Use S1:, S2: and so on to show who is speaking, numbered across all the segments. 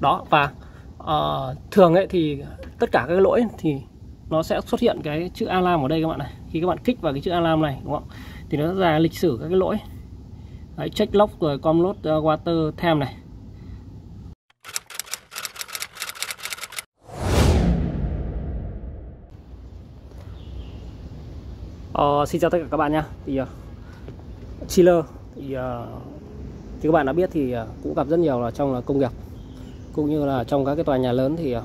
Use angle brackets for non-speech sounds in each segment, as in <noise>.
S1: đó. Và uh, thường ấy thì tất cả các lỗi thì nó sẽ xuất hiện cái chữ alarm ở đây các bạn này. Khi các bạn kích vào cái chữ alarm này đúng không? Thì nó ra lịch sử các cái lỗi. Đấy, check lock rồi com load ờ, water time này. Ờ, xin chào tất cả các bạn nha. Thì uh, chiller thì uh, thì các bạn đã biết thì uh, cũng gặp rất nhiều là trong là công nghiệp cũng như là trong các cái tòa nhà lớn thì uh,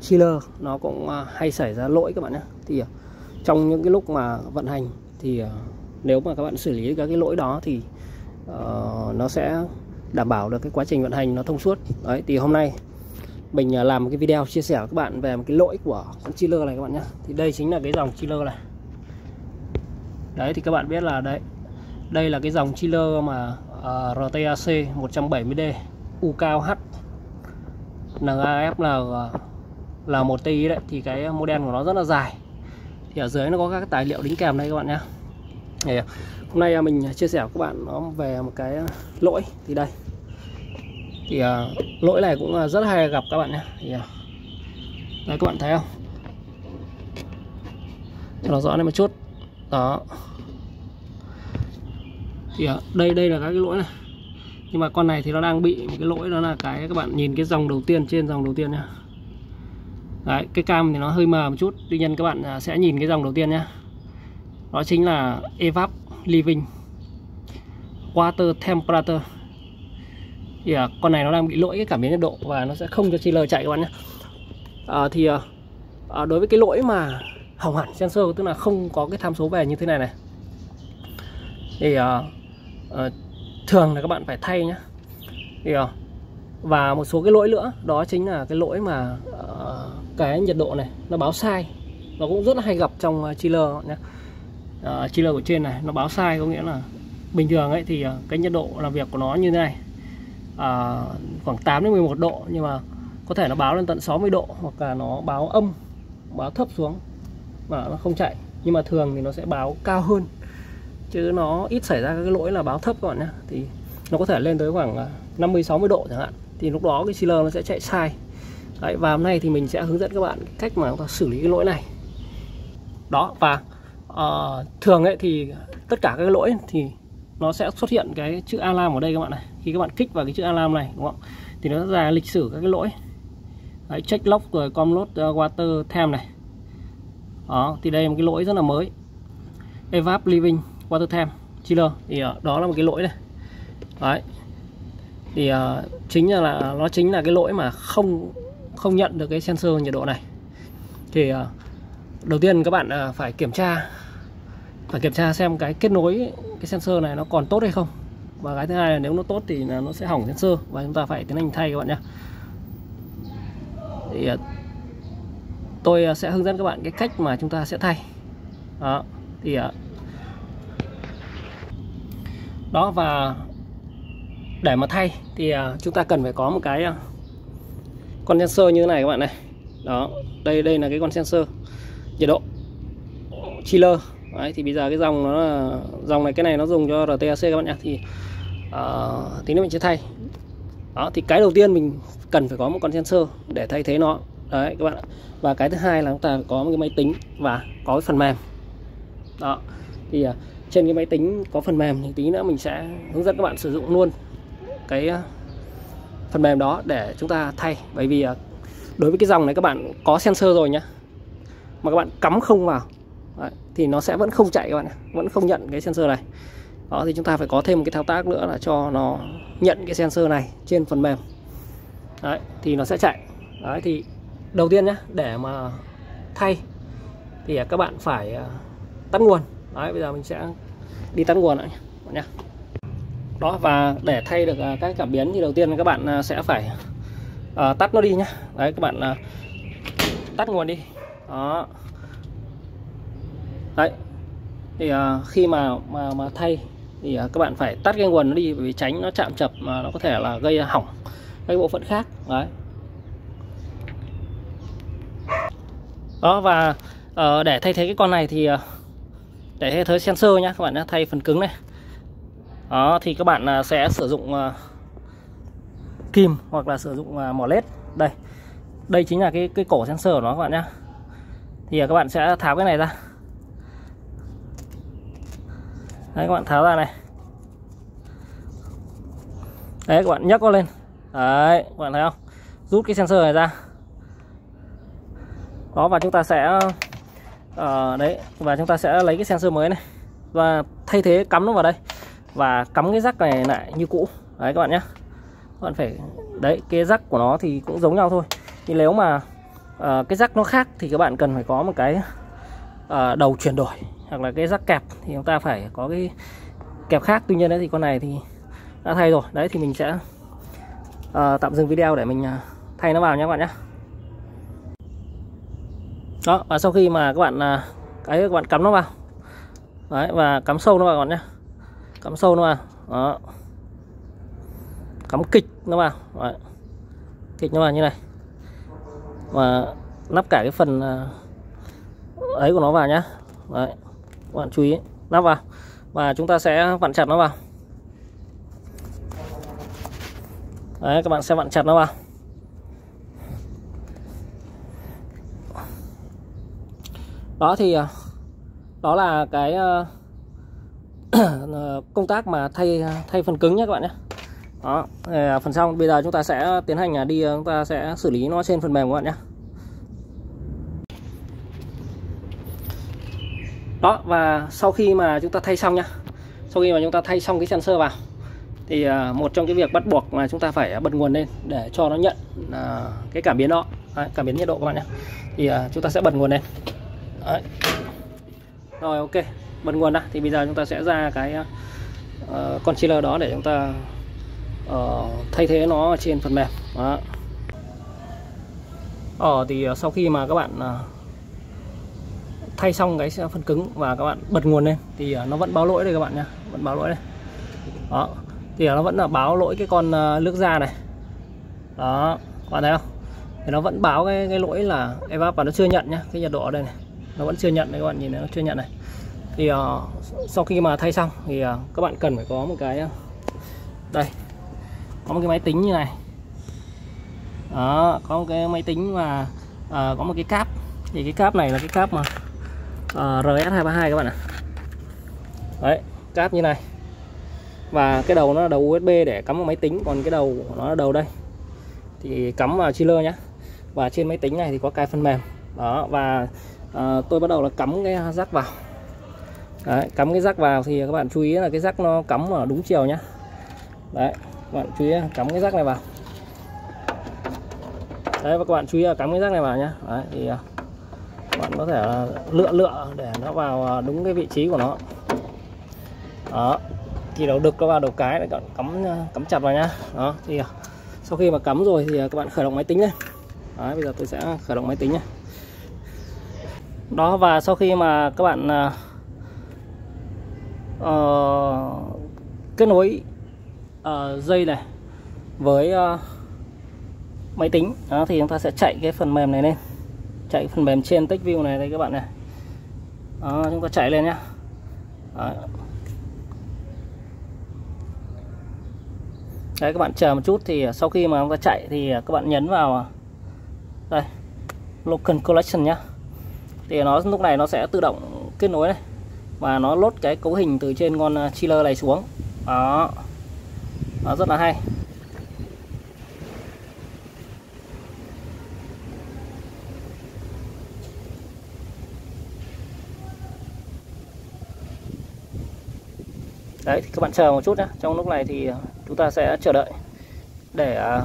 S1: chiller nó cũng uh, hay xảy ra lỗi các bạn nhé. Thì uh, trong những cái lúc mà vận hành thì uh, nếu mà các bạn xử lý các cái lỗi đó thì uh, nó sẽ đảm bảo được cái quá trình vận hành nó thông suốt. Đấy thì hôm nay mình uh, làm một cái video chia sẻ với các bạn về một cái lỗi của con chiller này các bạn nhé. Thì đây chính là cái dòng chiller này. Đấy thì các bạn biết là đấy đây là cái dòng chiller mà uh, RTAC 170D U cao H. NAF là là một TI đấy thì cái model của nó rất là dài. Thì ở dưới nó có các tài liệu đính kèm đây các bạn nhé. Thì hôm nay à, mình chia sẻ với các bạn nó về một cái lỗi. Thì đây. Thì uh, lỗi này cũng à, rất hay gặp các bạn nhé. Thì uh, đấy các bạn thấy không? Cho nó rõ lên một chút. Đó. Thì uh, đây đây là các cái lỗi này nhưng mà con này thì nó đang bị một cái lỗi đó là cái các bạn nhìn cái dòng đầu tiên trên dòng đầu tiên nhá. Đấy cái cam thì nó hơi mờ một chút tuy nhiên các bạn à, sẽ nhìn cái dòng đầu tiên nhá. Đó chính là evap living water temperature. Thì à, con này nó đang bị lỗi cái cảm biến nhiệt độ và nó sẽ không cho chiller chạy các bạn nhé à, thì à, à, đối với cái lỗi mà hỏng hẳn sensor tức là không có cái tham số về như thế này này. Thì à, à, thường là các bạn phải thay nhé hiểu ờ, và một số cái lỗi nữa đó chính là cái lỗi mà uh, cái nhiệt độ này nó báo sai. Nó cũng rất là hay gặp trong uh, chiller nhé uh, chiller của trên này nó báo sai có nghĩa là bình thường ấy thì uh, cái nhiệt độ làm việc của nó như thế này. À, khoảng 8 đến 11 độ nhưng mà có thể nó báo lên tận 60 độ hoặc là nó báo âm báo thấp xuống và nó không chạy. Nhưng mà thường thì nó sẽ báo cao hơn chứ nó ít xảy ra cái lỗi là báo thấp các bạn nhé. Thì nó có thể lên tới khoảng à, 50 60 độ chẳng hạn. Thì lúc đó cái sealer nó sẽ chạy sai. Đấy, và hôm nay thì mình sẽ hướng dẫn các bạn cách mà chúng ta xử lý cái lỗi này. Đó và uh, thường ấy thì tất cả các lỗi thì nó sẽ xuất hiện cái chữ alarm ở đây các bạn này. Khi các bạn kích vào cái chữ alarm này đúng không? Thì nó ra lịch sử các cái lỗi. Đấy, check lock rồi comload uh, ờ, water time này. Đó thì đây là một cái lỗi rất là mới. Evap living water time chiller. Thì ờ, đó là một cái lỗi này. Đấy. Thì uh, chính là, là nó chính là cái lỗi mà không không nhận được cái sensor nhiệt độ này. Thì uh, đầu tiên các bạn uh, phải kiểm tra phải kiểm tra xem cái kết nối cái sensor này nó còn tốt hay không. Và cái thứ hai là nếu nó tốt thì là nó sẽ hỏng sensor và chúng ta phải tiến hành thay các bạn nhé thì tôi sẽ hướng dẫn các bạn cái cách mà chúng ta sẽ thay. Đó. Thì à, đó và để mà thay thì à, chúng ta cần phải có một cái à, con sensor như thế này các bạn này. Đó đây đây là cái con sensor nhiệt độ chiller. Đấy, thì bây giờ cái dòng nó là dòng này cái này nó dùng cho RTAC các bạn nhé. Thì uh, tí nữa mình sẽ thay. Đó thì cái đầu tiên mình cần phải có một con sensor để thay thế nó. Đấy các bạn ạ. Và cái thứ hai là chúng ta phải có một cái máy tính và có cái phần mềm. Đó thì uh, trên cái máy tính có phần mềm thì tí nữa mình sẽ hướng dẫn các bạn sử dụng luôn cái ờ, phần mềm đó để chúng ta thay. Bởi vì ờ, đối với cái dòng này các bạn có sensor rồi nhá mà các bạn cắm không vào Đấy, thì nó sẽ vẫn không chạy các bạn vẫn không nhận cái sensor này. Đó thì chúng ta phải có thêm một cái thao tác nữa là cho nó nhận cái sensor này trên phần mềm. Đấy thì nó sẽ chạy. Đấy thì đầu tiên nhé để mà thay thì ờ, các bạn phải tắt nguồn đấy bây giờ mình sẽ đi tắt nguồn lại nhé đó và để thay được à, cái các cảm biến thì đầu tiên các bạn à, sẽ phải uh, tắt nó đi nhé đấy các bạn uh, tắt nguồn đi. Đó. Đấy. Thì uh, khi mà mà mà thay thì uh, các bạn phải tắt cái nguồn nó đi bởi vì tránh nó chạm chập mà nó có thể là gây hỏng các bộ phận khác. Đấy. Đó và uh, để thay thế cái con này thì uh, để thay thế sensor nhá, các bạn nhá, thay phần cứng này. Đó, thì các bạn à, sẽ sử dụng à, kim hoặc là sử dụng à, mỏ led. Đây đây chính là cái cái cổ sensor của nó, các bạn nhé thì các bạn sẽ tháo cái này ra. Đấy, các bạn tháo ra này. Đấy, các bạn nhấc nó lên. Đấy, các bạn thấy không? Rút cái sensor này ra. Đó, và chúng ta sẽ à, đấy và chúng ta sẽ lấy cái sensor mới này. Và thay thế cắm nó vào đây và cắm cái rắc này lại như cũ. Đấy các bạn nhé các bạn phải đấy cái rắc của nó thì cũng giống nhau thôi. Nhưng nếu mà uh, cái rắc nó khác thì các bạn cần phải có một cái uh, đầu chuyển đổi hoặc là cái rắc kẹp thì chúng ta phải có cái kẹp khác. Tuy nhiên đấy thì con này thì đã thay rồi. Đấy thì mình sẽ uh, tạm dừng video để mình uh, thay nó vào nhé các bạn nhé đó, và sau khi mà các bạn à, cái các bạn cắm nó vào. Đấy, và cắm sâu nó vào các bạn nhé. Cắm sâu nó vào. Đó. Cắm kịch nó vào. Đấy. kịch nó vào như này. Và lắp cả cái phần à, ấy của nó vào nhá. Đấy, các bạn chú ý lắp vào. Và chúng ta sẽ vặn chặt nó vào. Đấy, các bạn sẽ vặn chặt nó vào. Đó thì ờ, đó là cái ờ, <clears throat> ờ, công tác mà thay thay phần cứng nhé các bạn nhé đó phần xong bây giờ chúng ta sẽ tiến hành đi chúng ta sẽ xử lý nó trên phần mềm các bạn nhé đó, và sau khi mà chúng ta thay xong nhá, sau khi mà chúng ta thay xong cái sensor vào, thì một trong cái việc bắt buộc là chúng ta phải bật nguồn lên để cho nó nhận cái cảm biến đó cảm biến nhiệt độ các bạn nhé thì chúng ta sẽ bật nguồn lên. Đấy. rồi ok. Bật nguồn đã. Thì bây giờ chúng ta sẽ ra cái ờ, uh, con chiller đó để chúng ta uh, thay thế nó trên phần mềm. Đó. Ờ thì ờ, sau khi mà các bạn uh, thay xong cái phần cứng và các bạn bật nguồn lên thì nó vẫn báo lỗi đây các bạn nhá, vẫn báo lỗi đây. Đó. Thì nó vẫn là báo lỗi cái con nước ra này. Đó. Các bạn thấy không? Thì nó vẫn báo cái, cái lỗi là evap và nó chưa nhận nhá cái nhiệt độ ở đây này nó vẫn chưa nhận đấy các bạn nhìn nó chưa nhận này. Thì uh, sau khi mà thay xong thì uh, các bạn cần phải có một cái ờ, đây. Có một cái máy tính như này. Đó có một cái máy tính mà uh, có một cái cáp. Thì cái cáp này là cái cáp mà uh, RS232 các bạn ạ. Đấy cáp như này. Và cái đầu nó là đầu USB để cắm vào máy tính còn cái đầu của nó là đầu đây. Thì cắm vào chiller nhé và trên máy tính này thì có cái phần mềm. Đó và à, tôi bắt đầu là cắm cái rác vào. Đấy, cắm cái rác vào thì các bạn chú ý là cái rác nó cắm ở đúng chiều nhá, đấy các bạn chú ý cắm cái rác này vào. Đấy và các bạn chú ý là cắm cái rác này vào nhá, đấy, thì ờ, các bạn có thể lựa lựa để nó vào ờ, đúng cái vị trí của nó. Đó thì đầu đực nó vào đầu cái lại cắm cắm chặt vào nhá. Đó thì sau khi mà cắm rồi thì các bạn khởi động máy tính lên. Đấy, bây giờ tôi sẽ khởi động máy tính nhé đó và sau khi mà các bạn uh, kết nối uh, dây này với uh, máy tính đó, thì chúng ta sẽ chạy cái phần mềm này lên. Chạy phần mềm trên TechView này đây các bạn này. Đó, chúng ta chạy lên nhá. Đấy. Đấy các bạn chờ một chút thì sau khi mà chúng ta chạy thì à, các bạn nhấn vào à, đây local collection nhá thì nó, lúc này nó sẽ tự động kết nối này. Và nó lốt cái cấu hình từ trên con à, chiller này xuống. Đó. Nó rất là hay. Đấy, thì các bạn chờ một chút nhé trong lúc này thì à, chúng ta sẽ chờ đợi để à,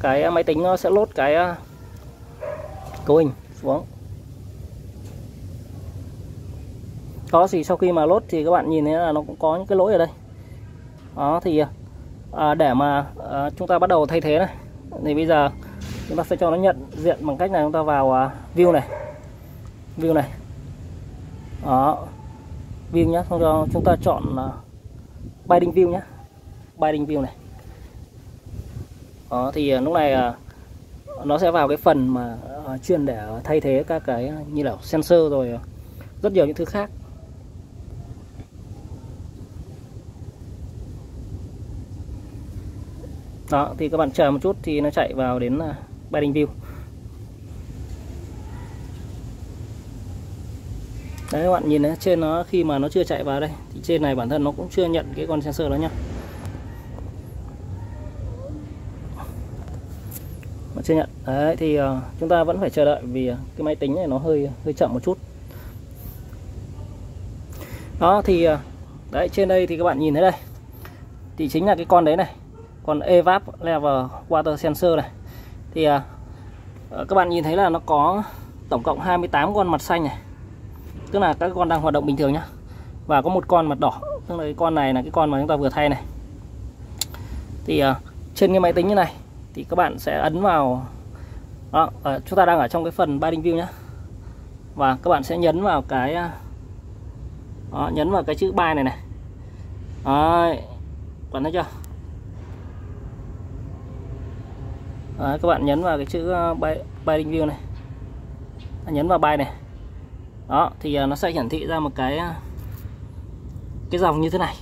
S1: cái máy tính nó sẽ lốt cái cấu hình xuống. Có gì sau khi mà lốt thì các bạn nhìn thấy là nó cũng có những cái lỗi ở đây. Đó thì à, để mà à, chúng ta bắt đầu thay thế này. Thì bây giờ chúng ta sẽ cho nó nhận diện bằng cách này chúng ta vào à, view này. View này. Đó. View nhé xong cho chúng ta chọn à, binding view nhé binding view này. Đó thì à, lúc này à, nó sẽ vào cái phần mà à, chuyên để thay thế các cái à, như là sensor rồi rất nhiều những thứ khác. Đó thì các bạn chờ một chút thì nó chạy vào đến uh, View. Đấy các bạn nhìn thấy trên nó khi mà nó chưa chạy vào đây thì trên này bản thân nó cũng chưa nhận cái con sensor đó nhá. Mà chưa nhận. Đấy thì uh, chúng ta vẫn phải chờ đợi vì ờ, cái máy tính này nó hơi hơi chậm một chút. Đó thì uh, đấy trên đây thì các bạn nhìn thấy đây. Thì chính là cái con đấy này còn evap level water sensor này. Thì à, ờ, các bạn nhìn thấy là nó có tổng cộng 28 con mặt xanh này. Tức là các con đang hoạt động bình thường nhá. Và có một con mặt đỏ. Tức là cái con này là cái con mà chúng ta vừa thay này. Thì à, trên cái máy tính như này thì các bạn sẽ ấn vào đó, chúng ta đang ở trong cái phần binding view nhá. Và các bạn sẽ nhấn vào cái à, đó, nhấn vào cái chữ buy này này. Đấy, bạn thấy chưa? Đấy, các bạn nhấn vào cái chữ ờ, buy, binding view này. À, nhấn vào buy này. Đó thì ờ, nó sẽ hiển thị ra một cái ờ, cái dòng như thế này.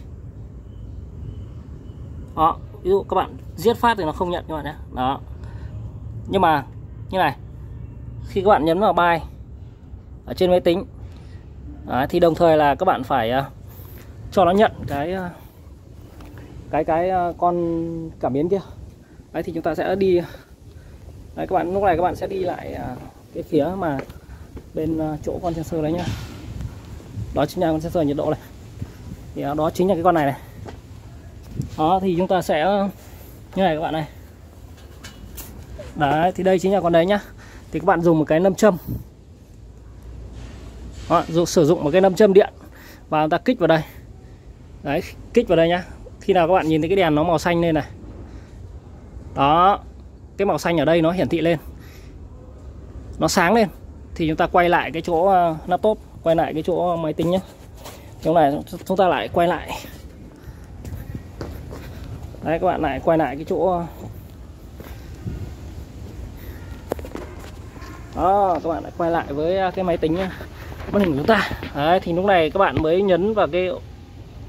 S1: Đó ví dụ các bạn giết phát thì nó không nhận các bạn nhé. Đó. Nhưng mà như này khi các bạn nhấn vào bay ở trên máy tính đó, thì đồng thời là các bạn phải cho nó nhận cái cái cái con cảm biến kia. Đấy thì chúng ta sẽ đi đấy các bạn lúc này các bạn sẽ đi lại à, cái phía mà bên à, chỗ con sơ đấy nhá. Đó chính là con sơ nhiệt độ này. Thì à, đó chính là cái con này này. Đó thì chúng ta sẽ như này các bạn này. Đấy thì đây chính là con đấy nhá. Thì các bạn dùng một cái nâm châm. Đó, dùng, sử dụng một cái nâm châm điện và chúng ta kích vào đây. Đấy kích vào đây nhá. Khi nào các bạn nhìn thấy cái đèn nó màu xanh lên này. Đó cái màu xanh ở đây nó hiển thị lên. Nó sáng lên. Thì chúng ta quay lại cái chỗ ờ, laptop, quay lại cái chỗ máy tính nhé. Chỗ này chúng ta lại quay lại. Đấy, các bạn lại quay lại cái chỗ ờ. đó, các bạn lại quay lại với ờ, cái máy tính màn hình của chúng ta. Đấy, thì lúc này các bạn mới nhấn vào cái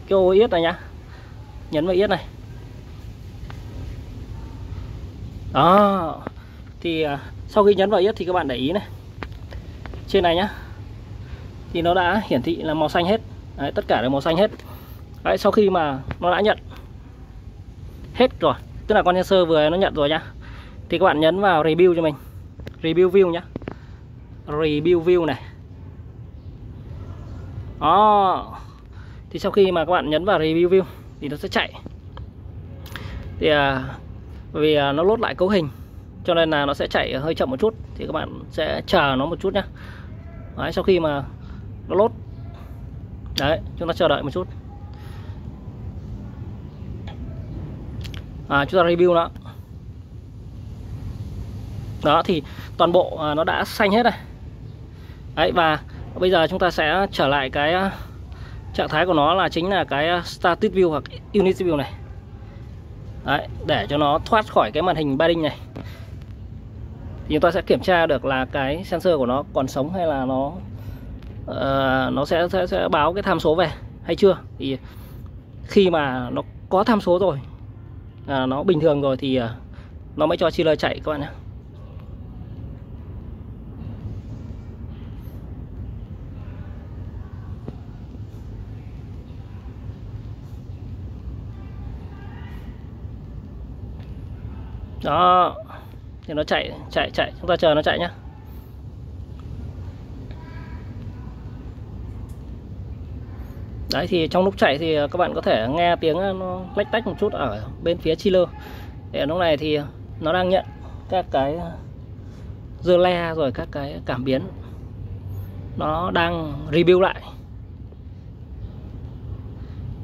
S1: cái ô yết này nhá. Nhấn vào yết này. Đó. Thì à, sau khi nhấn vào yết thì các bạn để ý này. Trên này nhá. Thì nó đã hiển thị là màu xanh hết. Đấy, tất cả đều màu xanh hết. Đấy, sau khi mà nó đã nhận hết rồi tức là con sensor vừa nó nhận rồi nhá thì các bạn nhấn vào review cho mình. Review view nhá. Review view này. Đó. Thì sau khi mà các bạn nhấn vào review view thì nó sẽ chạy. Thì à, vì à, nó lốt lại cấu hình cho nên là nó sẽ chạy hơi chậm một chút thì các bạn sẽ chờ nó một chút nhé đấy, sau khi mà nó lốt. Đấy chúng ta chờ đợi một chút. À, chúng ta review nó. Đó thì toàn bộ à, nó đã xanh hết rồi. Đấy và bây giờ chúng ta sẽ trở lại cái à, trạng thái của nó là chính là cái status static view hoặc unit view này đấy, để cho nó thoát khỏi cái màn hình ba đinh này. Thì chúng ta sẽ kiểm tra được là cái sensor của nó còn sống hay là nó uh, nó sẽ, sẽ sẽ báo cái tham số về hay chưa. Thì khi mà nó có tham số rồi à, nó bình thường rồi thì uh, nó mới cho chiller chạy các bạn nhé. Đó. Thì nó chạy chạy chạy. Chúng ta chờ nó chạy nhá. Đấy, thì trong lúc chạy thì à, các bạn có thể nghe tiếng à, nó lách tách một chút ở bên phía chiller. Để lúc này thì à, nó đang nhận các cái dưa le rồi các cái cảm biến. Nó đang review lại.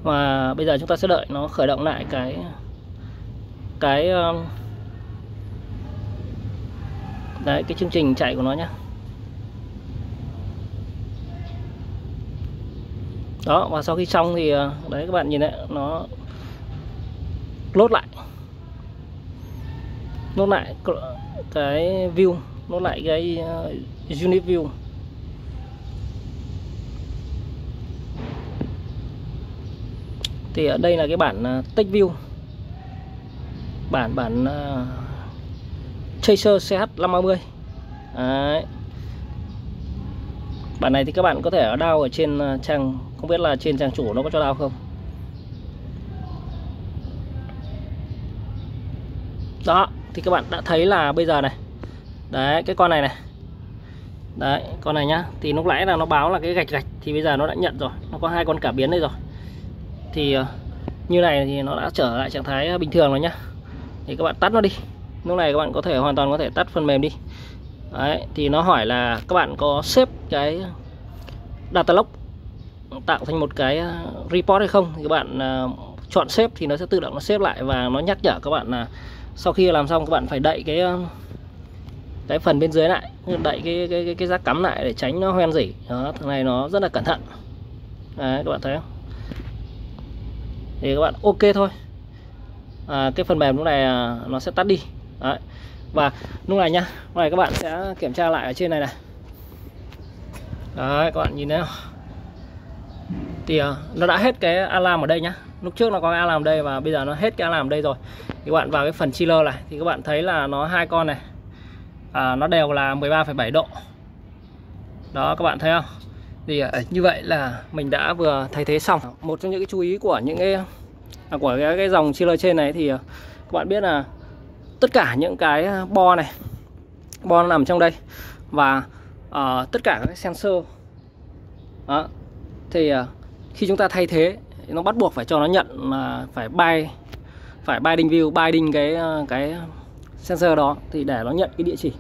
S1: Và bây giờ chúng ta sẽ đợi nó khởi động lại cái cái đấy, cái chương trình chạy của nó nhá. Đó, và sau khi xong thì ờ, đấy, các bạn nhìn đấy, nó lốt lại. Lốt lại cái view lốt lại cái unit view. Thì ở đây là cái bản ờ, tech view. Bản bản ờ, Chaser CH 530 Đấy. bản này thì các bạn có thể đao ở trên ờ, trang, không biết là trên trang chủ nó có cho đao không? Đó, thì các bạn đã thấy là bây giờ này. Đấy, cái con này này. Đấy, con này nhá. Thì lúc nãy là nó báo là cái gạch gạch, thì bây giờ nó đã nhận rồi. Nó có hai con cả biến đây rồi. Thì ờ, như này thì nó đã trở lại trạng thái ờ, bình thường rồi nhá. Thì các bạn tắt nó đi lúc này các bạn có thể hoàn toàn có thể tắt phần mềm đi. Đấy thì nó hỏi là các bạn có xếp cái data log tạo thành một cái ờ, report hay không? Thì các bạn uh, chọn xếp thì nó sẽ tự động nó xếp lại và nó nhắc nhở các bạn là sau khi làm xong các bạn phải đậy cái ờ, cái phần bên dưới lại đậy cái cái cái, cái rác cắm lại để tránh nó hoen rỉ đó thằng này nó rất là cẩn thận. Đấy các bạn thấy không? Thì các bạn ok thôi. À, cái phần mềm lúc này nó sẽ tắt đi đấy. và lúc này nhá lúc này các bạn sẽ kiểm tra lại ở trên này này. Đấy các bạn nhìn thấy không? Thì ờ, nó đã hết cái alarm ở đây nhá. Lúc trước nó có cái alarm ở đây và bây giờ nó hết cái alarm ở đây rồi. Thì các bạn vào cái phần chiller này thì các bạn thấy là nó hai con này à, nó đều là 13,7 độ. Đó các bạn thấy không? Thì à, như vậy là mình đã vừa thay thế xong. Một trong những cái chú ý của những cái à, của cái, cái dòng chiller trên này thì ờ, các bạn biết là tất cả những cái ờ, bo này. Bo nó nằm trong đây. Và uh, tất cả các sensor. Đó. Thì uh, khi chúng ta thay thế nó bắt buộc phải cho nó nhận là phải bay phải binding view binding cái cái sensor đó thì để nó nhận cái địa chỉ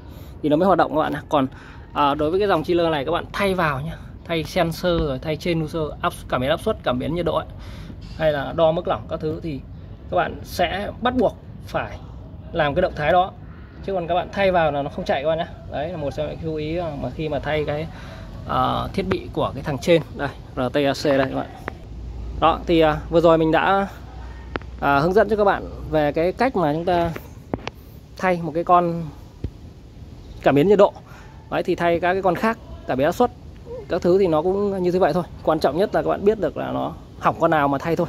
S1: thì nó mới hoạt động các bạn ạ. Còn uh, đối với cái dòng chiller này các bạn thay vào nhá. Thay sensor rồi thay trên user áp cảm biến áp suất cảm biến nhiệt độ ấy, hay là đo mức lỏng các thứ thì các bạn sẽ bắt buộc phải làm cái động thái đó. Chứ còn các bạn thay vào là nó không chạy các bạn nhé. Đấy là một trong những lưu ý mà khi mà thay cái uh, thiết bị của cái thằng trên. Đây RTAC đây các bạn. Đó thì uh, vừa rồi mình đã uh, hướng dẫn cho các bạn về cái cách mà chúng ta thay một cái con cảm biến nhiệt độ. Đấy thì thay các cái con khác cảm biến áp suất các thứ thì nó cũng như thế vậy thôi. Quan trọng nhất là các bạn biết được là nó hỏng con nào mà thay thôi.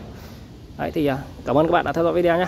S1: Đấy thì uh, cảm ơn các bạn đã theo dõi video nhé.